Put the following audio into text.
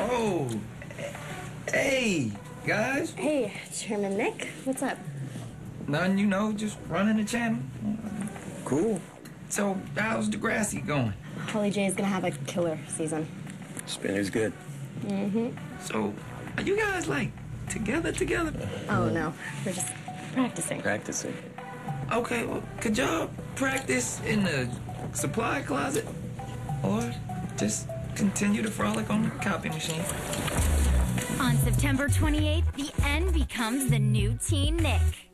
Oh, hey, guys. Hey, Chairman Nick, what's up? Nothing, you know, just running the channel. Cool. So, how's Degrassi going? Holly J is gonna have a killer season. Spinner's good. Mm-hmm. So, are you guys like together, together? Oh no, we're just practicing. Practicing. Okay, well, could y'all practice in the supply closet? Or just continue to frolic on the copy machine? On September 28th, the N becomes the new Teen Nick.